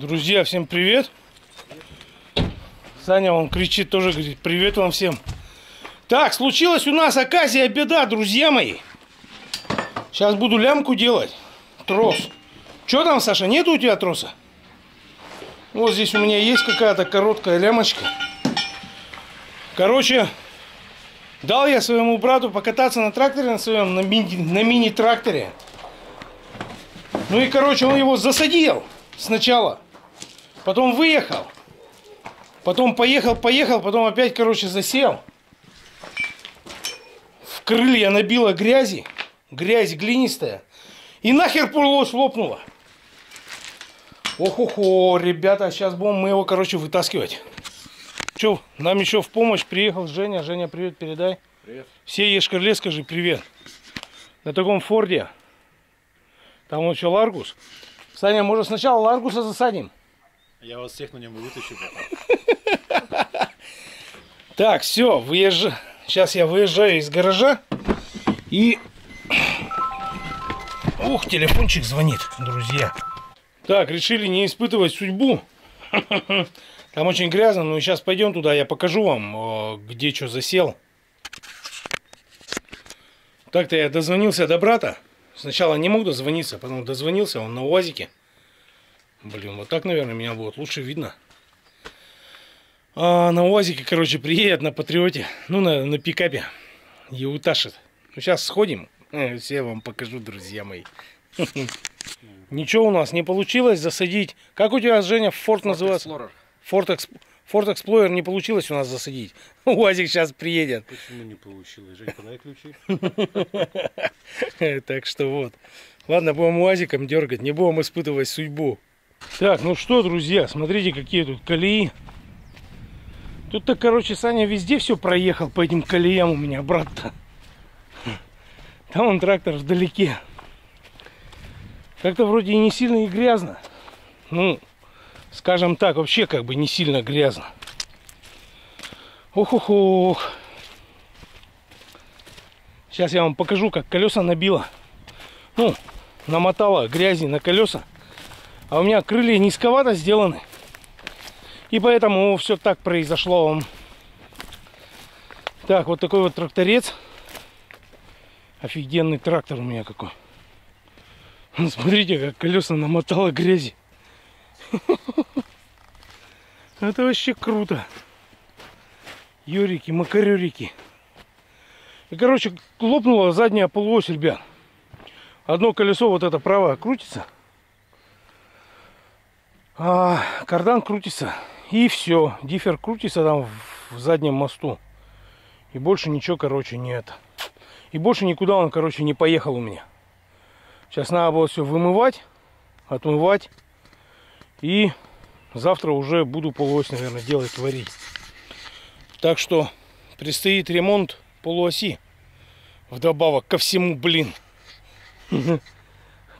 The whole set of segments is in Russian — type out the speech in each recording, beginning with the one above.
Друзья, всем привет. Саня вам кричит тоже, говорит, привет вам всем. Так, случилась у нас оказия беда, друзья мои. Сейчас буду лямку делать. Трос. Что там, Саша, нету у тебя троса? Вот здесь у меня есть какая-то короткая лямочка. Короче, дал я своему брату покататься на тракторе на своем, на мини- мини-тракторе. Ну и, короче, он его засадил сначала. Потом выехал. Потом поехал, поехал, потом опять, короче, засел. В крылья набило грязи. Грязь глинистая. И нахер полось лопнуло. Ох-охо, ребята, сейчас будем мы его, короче, вытаскивать. Че, нам еще в помощь приехал Женя. Женя, привет передай. Привет. Все Ешкарле скажи привет. На таком Форде. Там вот еще Ларгус. Саня, может сначала Ларгуса засадим? Я вас всех на нем вытащу. Так, все, выезжаю. Сейчас я выезжаю из гаража. И... Ух, телефончик звонит, друзья. Так, решили не испытывать судьбу. Там очень грязно, но сейчас пойдем туда, я покажу вам, где что засел. Так-то я дозвонился до брата. Сначала не мог дозвониться, потом дозвонился, он на УАЗике. Блин, вот так, наверное, меня будет лучше видно. А на УАЗике, короче, приедет на Патриоте, ну, на, на пикапе и уташит. Ну, сейчас сходим, э, все вам покажу, друзья мои. Ничего у нас не получилось засадить. Как у тебя, Женя, форт называется? Explorer. Форт, Эксп... Форт Эксплойер не получилось у нас засадить. УАЗик сейчас приедет. Почему не получилось? Жень, подай ключи. Так что вот. Ладно, будем УАЗиком дергать, не будем испытывать судьбу. Так, ну что, друзья, смотрите, какие тут колеи. Тут-то, короче, Саня везде все проехал по этим колеям у меня, брат-то. Там он трактор вдалеке. Как-то вроде и не сильно и грязно. Ну, скажем так, вообще как бы не сильно грязно. Ох-ох-ох. Сейчас я вам покажу, как колеса набило. Ну, намотала грязи на колеса. А у меня крылья низковато сделаны. И поэтому все так произошло. Так, вот такой вот тракторец. Офигенный трактор у меня какой. Ну, Смотрите, как колеса намотало грязи. Это вообще круто. Юрики, макарюрики. И, короче, лопнула задняя полуось, ребят. Одно колесо, вот это правое, крутится. А кардан крутится. И все. Диффер крутится там в, в заднем мосту. И больше ничего, короче, нет. И больше никуда он, короче, не поехал у меня. Сейчас надо было все вымывать, отмывать. И завтра уже буду полуось, наверное, делать, варить. Так что предстоит ремонт полуоси. Вдобавок ко всему, блин.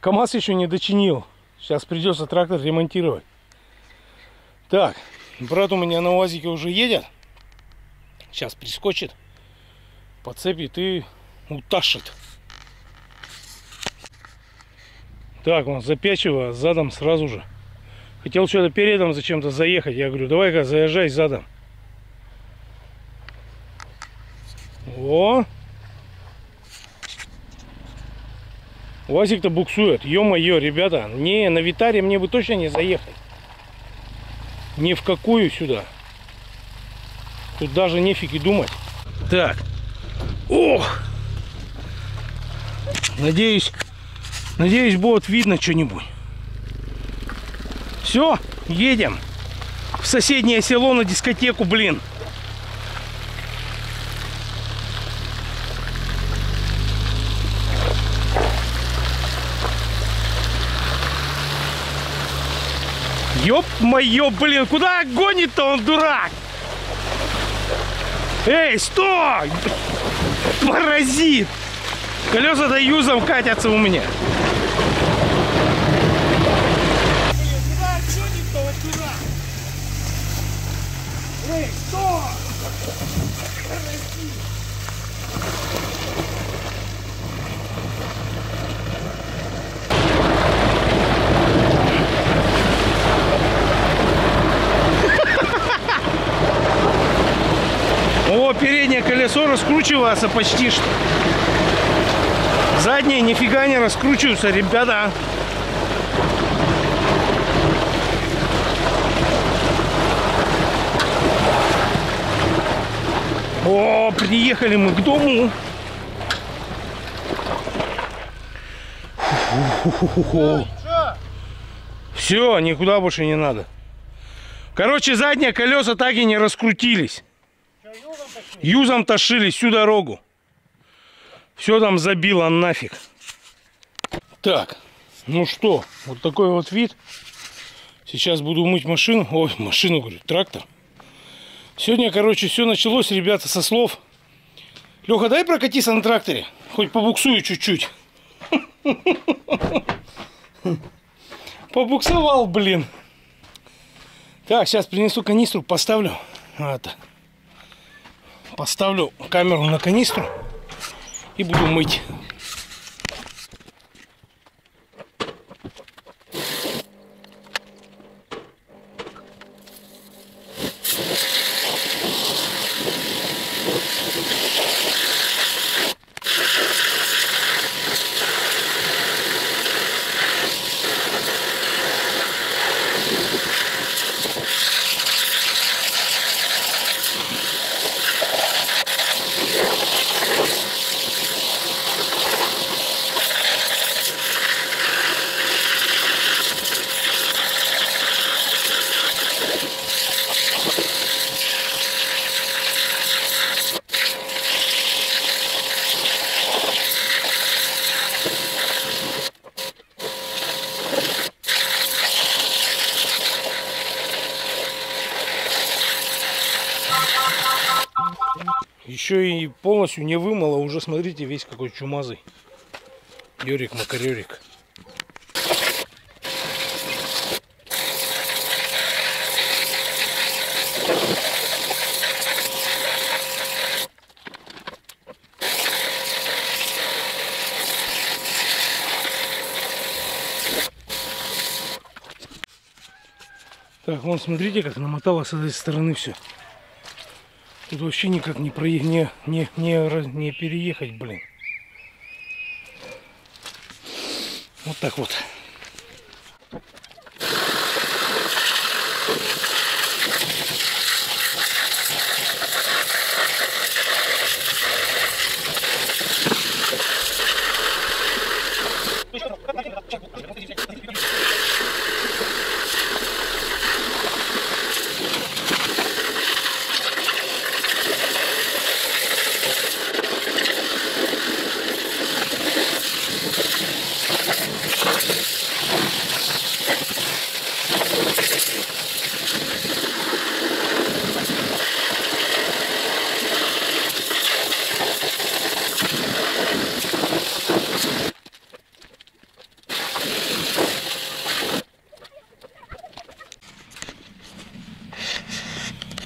КамАЗ еще не дочинил. Сейчас придется трактор ремонтировать. Так, брат у меня на УАЗике уже едет. Сейчас прискочит, подцепит и уташит. Так, он запячивая задом сразу же. Хотел что-то передом зачем-то заехать. Я говорю, давай-ка заезжай задом. О! Вазик-то буксует. Ё-моё, ребята. Не, на Витаре мне бы точно не заехать. Ни в какую сюда. Тут даже нефиг и думать. Так. Ох! Надеюсь, надеюсь, будет видно что-нибудь. Все, едем в соседнее село на дискотеку, блин. Ёб моё, блин, куда гонит-то он, дурак? Эй, стой! Паразит! Колеса до юзом катятся у меня. Блин, куда гонит-то он, дурак? Эй, стой! Паразит! Колесо раскручивается почти что. Задние нифига не раскручиваются, ребята. О, приехали мы к дому. Все, никуда больше не надо. Короче, задние колеса так и не раскрутились. Юзом тащили всю дорогу. Все там забило нафиг. Так, ну что, вот такой вот вид. Сейчас буду мыть машину. Ой, машину, говорю, трактор. Сегодня, короче, все началось, ребята, со слов. Леха, дай прокатиться на тракторе. Хоть побуксую чуть-чуть. Побуксовал, блин. Так, сейчас принесу канистру, поставлю. Это. Поставлю камеру на канистру и буду мыть. Еще и полностью не вымыло. Уже смотрите, весь какой чумазый. Юрик Макарюрик. Так, вон смотрите, как намотало с этой стороны все. Тут вообще никак не, проехать, не, не, не, не переехать, блин. Вот так вот.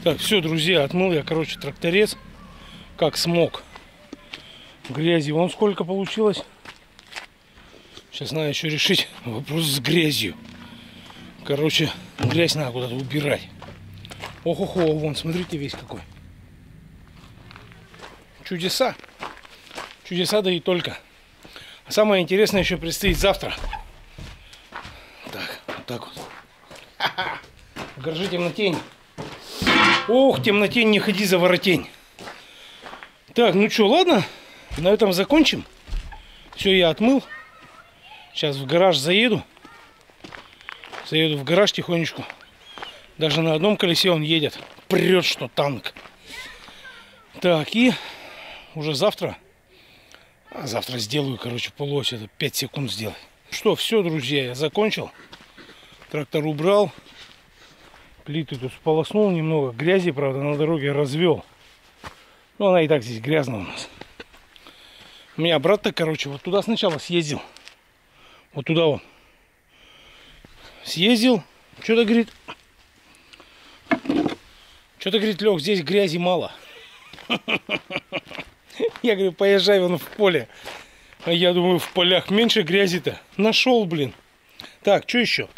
Так, все, друзья, отмыл я, короче, тракторец, как смог. Грязи вон сколько получилось. Сейчас надо еще решить вопрос с грязью. Короче, грязь надо куда-то убирать. Ох-охо, вон, смотрите весь какой. Чудеса. Чудеса, да и только. А самое интересное еще предстоит завтра. Так, вот так вот. В гараже темнотень. Ох, темнотень, не ходи за воротень. Так, ну что, ладно, на этом закончим. Все, я отмыл. Сейчас в гараж заеду. Заеду в гараж тихонечку. Даже на одном колесе он едет. Прет, что танк. Так, и уже завтра. А завтра сделаю, короче, полуось. Это 5 секунд сделать. Что, все, друзья, я закончил. Трактор убрал. Плиты тут сполоснул немного. Грязи, правда, на дороге развел. Ну, она и так здесь грязная у нас. У меня брат-то, короче, вот туда сначала съездил. Вот туда он. Съездил. Что-то, говорит... Что-то, говорит, Лех, здесь грязи мало. Я говорю, поезжай вон в поле. А я думаю, в полях меньше грязи-то. Нашел, блин. Так, что еще?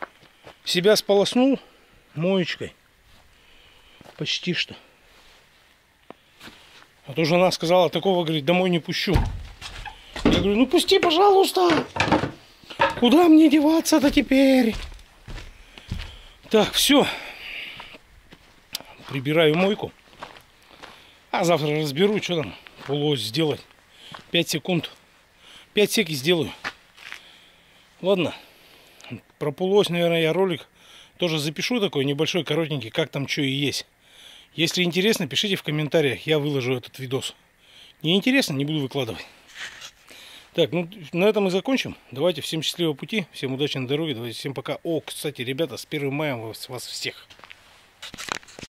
Себя сполоснул моечкой. Почти что. А то жена сказала, такого, говорит, домой не пущу. Я говорю, ну пусти, пожалуйста. Куда мне деваться-то теперь? Так, все. Прибираю мойку. А завтра разберу, что там полуось сделать. 5 секунд. 5 секи сделаю. Ладно. Про полуось, наверное, я ролик тоже запишу такой небольшой, коротенький, как там что и есть. Если интересно, пишите в комментариях, я выложу этот видос. Не интересно, не буду выкладывать. Так, ну на этом мы закончим. Давайте, всем счастливого пути, всем удачи на дороге, давайте, всем пока. О, кстати, ребята, с 1 мая вас всех.